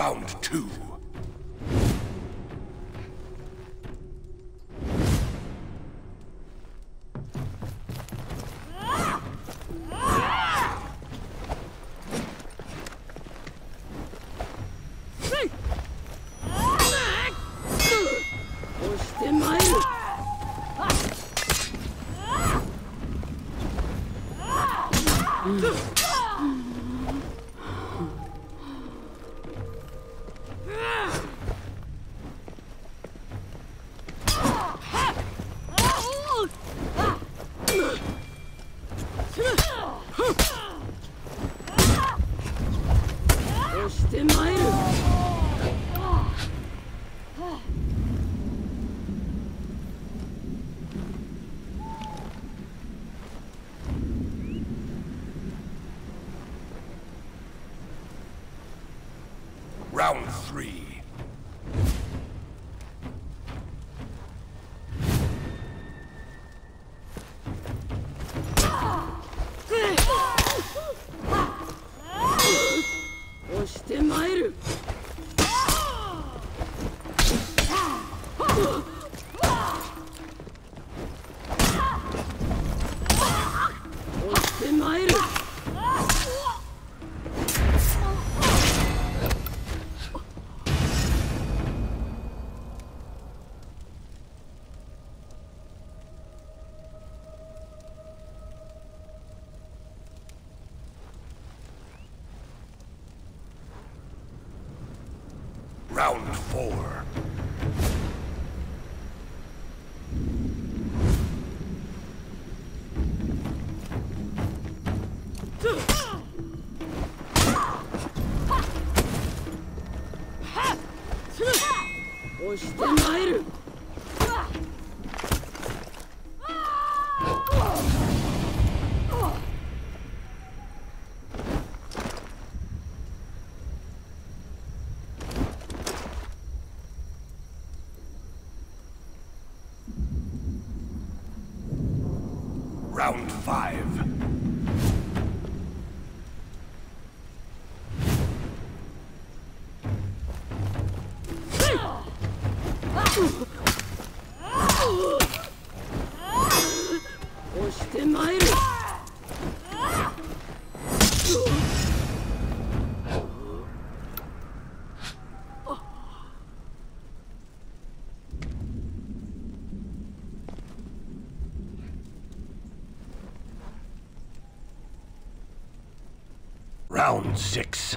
Round two. Ugh. Round three. Round four. Push round five. Round six.